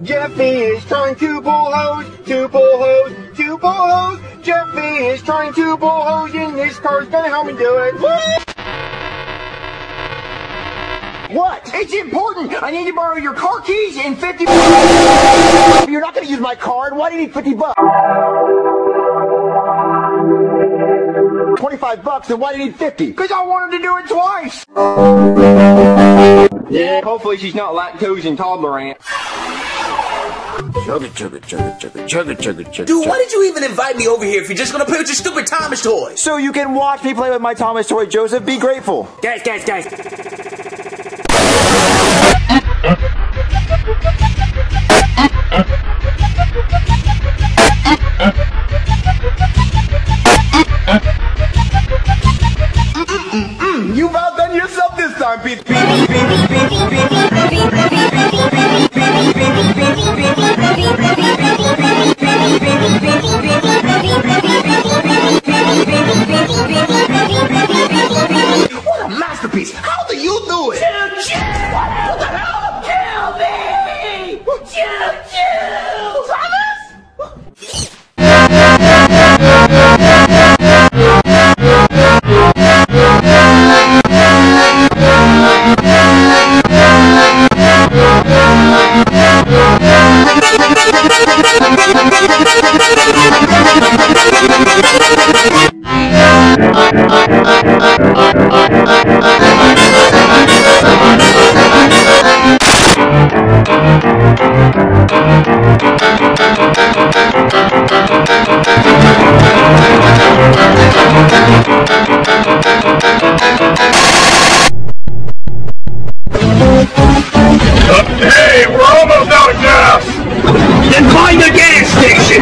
Jeffy is trying to pull hose, to pull hose, to pull hose. Jeffy is trying to pull hose, and this car's gonna help me do it. What? What? It's important. I need to borrow your car keys and 50 bucks. You're not gonna use my card. Why do you need 50 bucks? 25 bucks, then why do you need 50? Because I wanted to do it twice. Yeah, hopefully she's not lactose intolerant. Chugga chugga chugga chugga chugga chugga chugga. Dude, why did you even invite me over here if you're just gonna play with your stupid Thomas toys? So you can watch me play with my Thomas toy, Joseph. Be grateful. Guys, guys, guys. You've outdone yourself this time, Pete, Hey, we're almost out of gas! Then find a gas station!